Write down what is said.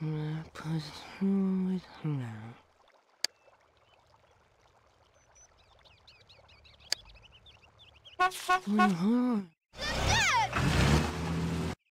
Put through it now. Mhm.